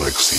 Alexei.